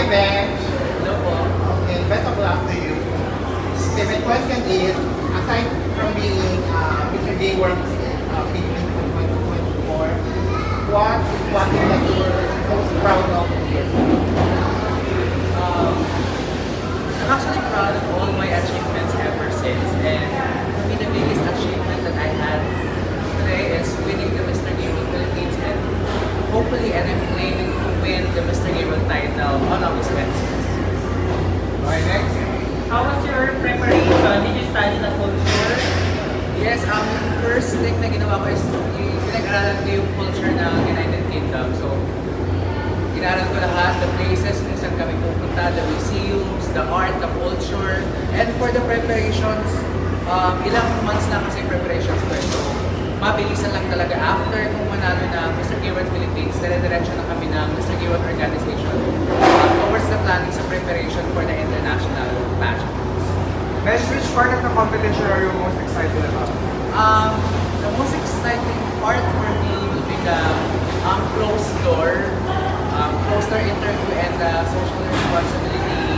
Hi, Ben. Hello po. Okay, best of luck to you. Okay, my question is, aside from being uh, Mr. Gay World uh, Pigment 2024, what is one thing that you were most proud of? Um, I'm actually proud of all my achievements ever since. And for me, the biggest achievement that I had today is winning the Mr. Game of Philippines and hopefully, and I'm claiming win the Mr. Game World title on August 10th. Okay, next. How was your preparation? Did you study the culture? Yes, um, first thing na ginawa ko is pinag-aralan ko yung culture ng United Kingdom. So, inaral ko lahat, the places kung saan kami pupunta, the museums, the art, the culture. And for the preparations, um, ilang months lang kasi preparations ko. So, mabilisan lang talaga. After kung manalo na dire-diretso na kami ng Mr. Organization uh, towards the planning sa preparation for the international pageant. Mesh, which part of the competition are you most excited about? Um, the most exciting part for me will be the um, closed door, um, closed door interview and the social responsibility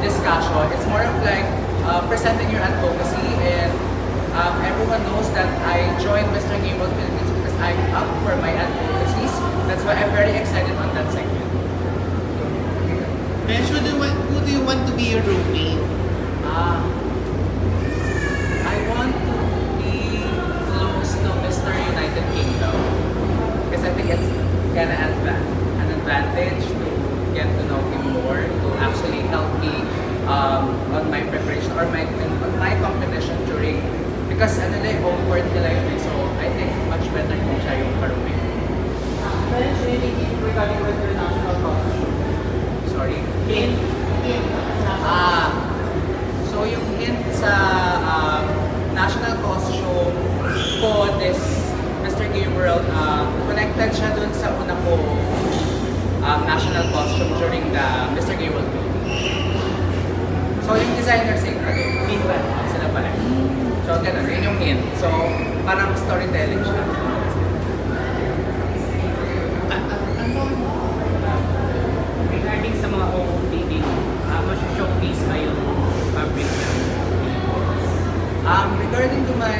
discussion. It's more of like uh, presenting your advocacy and um, everyone knows that I joined Mr. World Philippines because I'm up for my advocacies. Why I'm very excited on that segment. Mesh, who do you want, who do you want to be your roommate? Ah, I want to be close to Mr. United Kingdom because I think it's kind of adva- an advantage to get to know him more to actually help me um, on my preparation or my my competition during because ano na home court nila yun eh. so I think much better kung siya yung anything regarding with your national costume? Sorry. In, in, Ah, so yung hint sa um, national costume ko this Mr. World, uh, connected siya dun sa una ko um, national costume during the Mr. World Philippines. So yung designer okay, feedback, sila pala. So ganun, yun yung hint. So parang storytelling siya.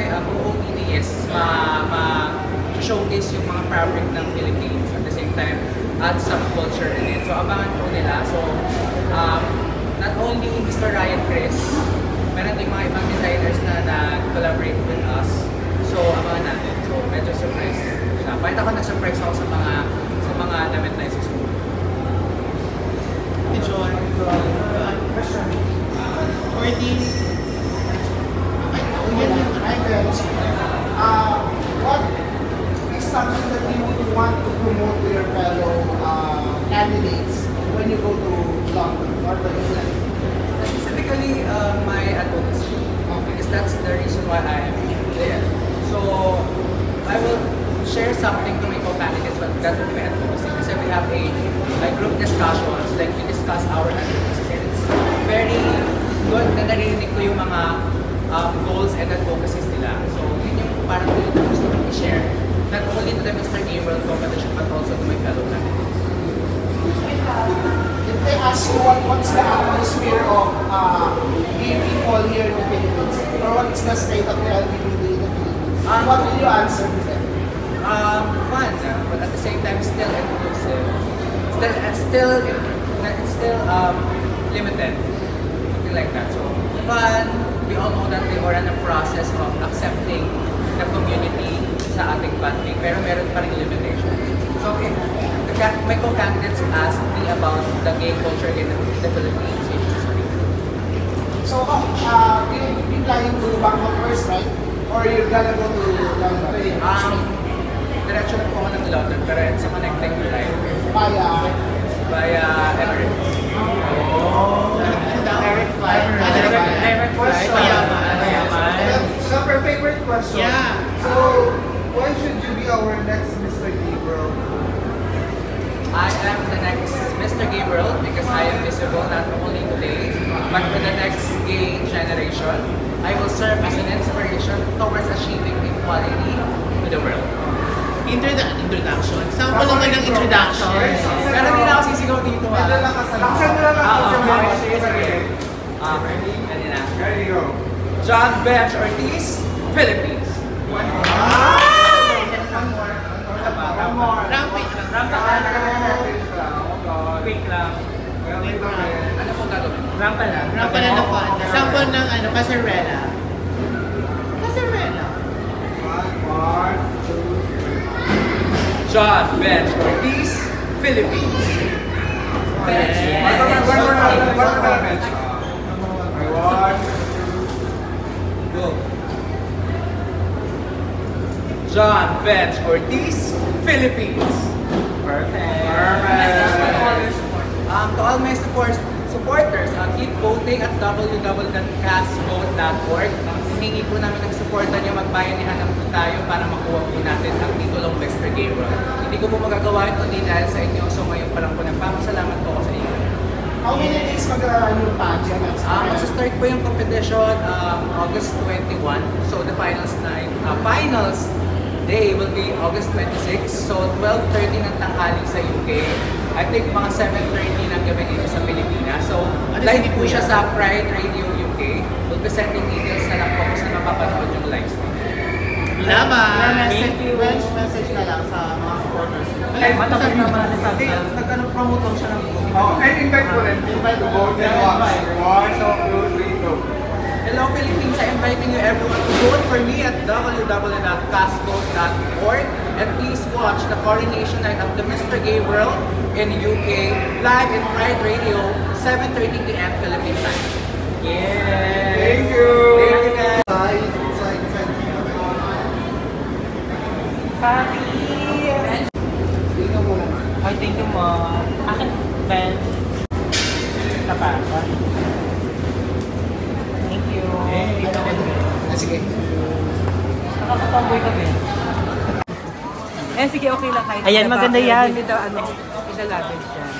mag-OTDS, ma-showcase ma yung mga fabric ng Philippines at the same time at subculture na rin. So abangan po nila. So um, not only Mr. Ryan Chris, meron din mga ibang designers na nag-collaborate with us. So abangan natin. So medyo surprise siya. Bakit ako nag-surprise ako sa mga sa mga damit na isa. Enjoy. Uh, question. Uh, 14. England? Specifically, uh, my advocacy. Because that's the reason why I am there. So, I will share something to my co-candidates, but that will be my advocacy. Kasi we have a, a group discussions, like we discuss our advocacy. And it's very good na narinig ko yung mga um, goals and advocacies nila. So, yun yung parang gusto ko i-share. Not only to the Mr. Gay World competition, but also to my fellow candidates. Ask you what, what's the atmosphere of uh, gay people here in the Philippines, or what's the state of the LGBT in the Philippines, Ah. what will you answer to them? um, fun, uh, but at the same time still inclusive. Still, uh, still, it's still um, limited. Something like that. So fun. We all know that we are in the process of accepting the community sa ating country, pero meron pa rin limitations. So if my co-candidates ask me about the gay culture in the, the Philippines, yun yung sasabihin ko. So, uh, you, you planning to Bangkok first, right? Or you're gonna go to London? Um, diretso na po ako ng London, pero it's a connecting flight Via via Emirates. direct flight. Direct, flight? So, our favorite question. Yeah. So, why should you be our next Mr. Gabriel? I am the next Mr. Gay World because I am visible not only today, but for the next gay generation. I will serve as an inspiration towards achieving equality to the world. Introdu- introduction. Sample naman ng introduction. Pero hindi na ako sisigaw dito ah. lang kasalanan. Action mo Okay, sige, sige. Ah, ready na. Ready, go. John Bench Ortiz, Philippines. One Passerella. Passerella. John Ben Ortiz, Philippines. One two. John Ben, Ortiz, Philippines. Perfect. Perfect. Um, to all my supporters, supporters, uh, keep voting at www.castvote.org. Hihingi po namin ng suporta niyo, magbayanihan lang po tayo para makuha po natin ang titulong. Gay World. Hindi ko po magagawa ito hindi dahil sa inyo, so ngayon pa lang po nagpapasalamat po ako sa inyo. How many days mag-aaral yung pageant? Um, Magsa-start po yung competition um, August 21. So the finals na uh, finals day will be August 26. So 12.30 ng tanghali sa UK. I think mga 7.30 ng gabi dito sa Pilipinas. So live po siya sa Pride Radio UK. We'll be sending details na lang po kung saan mapapanood yung live stream. Laban. Thank you. French message na lang sa mga supporters. Ay, matapos naman sa Hindi, sabi. nag-ano-promote lang siya ng Oh, and invite ko rin. Invite to vote and watch. One, two, three, go. Hello Philippines, I'm inviting you everyone to vote for me at www.castvote.org and please watch the coronation night of the Mr. Gay World in UK live in Pride Radio 7.30 p.m. Philippine time. Yes. Thank you. Thank you guys. Side, side, side. Papi. Tingnan mo. Ay, thank you, mom. Akin, Ben. Sa papa. Thank you. Ah, sige. Nakakatamboy ka, Ben. Eh, sige, okay lang kahit. Ayan, maganda yan. Hindi daw, ano, idalaban dyan.